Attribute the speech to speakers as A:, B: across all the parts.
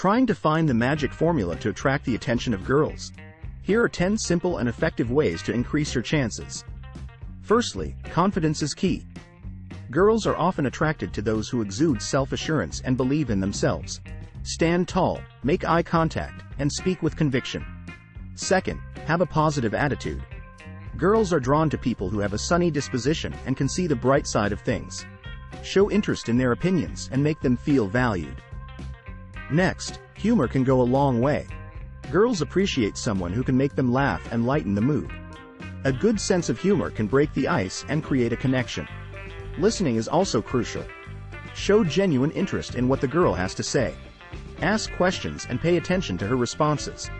A: Trying to find the magic formula to attract the attention of girls. Here are 10 simple and effective ways to increase your chances. Firstly, confidence is key. Girls are often attracted to those who exude self-assurance and believe in themselves. Stand tall, make eye contact, and speak with conviction. Second, have a positive attitude. Girls are drawn to people who have a sunny disposition and can see the bright side of things. Show interest in their opinions and make them feel valued. Next, humor can go a long way. Girls appreciate someone who can make them laugh and lighten the mood. A good sense of humor can break the ice and create a connection. Listening is also crucial. Show genuine interest in what the girl has to say. Ask questions and pay attention to her responses.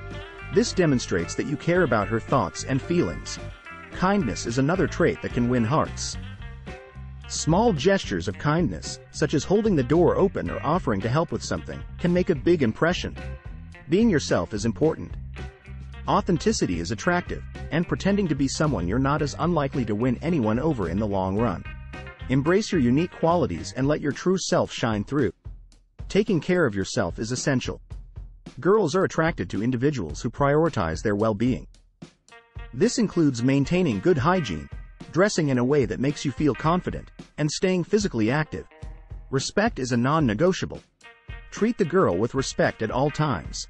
A: This demonstrates that you care about her thoughts and feelings. Kindness is another trait that can win hearts. Small gestures of kindness, such as holding the door open or offering to help with something, can make a big impression. Being yourself is important. Authenticity is attractive, and pretending to be someone you're not is unlikely to win anyone over in the long run. Embrace your unique qualities and let your true self shine through. Taking care of yourself is essential. Girls are attracted to individuals who prioritize their well-being. This includes maintaining good hygiene, dressing in a way that makes you feel confident, and staying physically active. Respect is a non-negotiable. Treat the girl with respect at all times.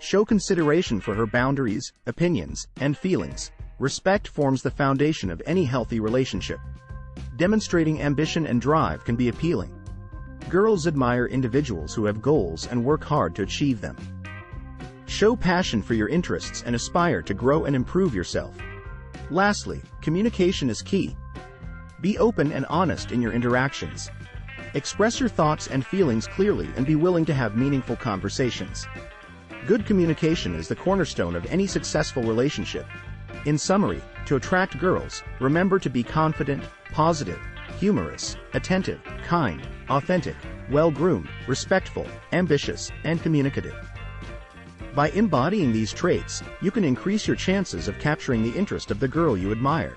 A: Show consideration for her boundaries, opinions, and feelings. Respect forms the foundation of any healthy relationship. Demonstrating ambition and drive can be appealing. Girls admire individuals who have goals and work hard to achieve them. Show passion for your interests and aspire to grow and improve yourself. Lastly, communication is key. Be open and honest in your interactions. Express your thoughts and feelings clearly and be willing to have meaningful conversations. Good communication is the cornerstone of any successful relationship. In summary, to attract girls, remember to be confident, positive, humorous, attentive, kind, authentic, well-groomed, respectful, ambitious, and communicative. By embodying these traits, you can increase your chances of capturing the interest of the girl you admire.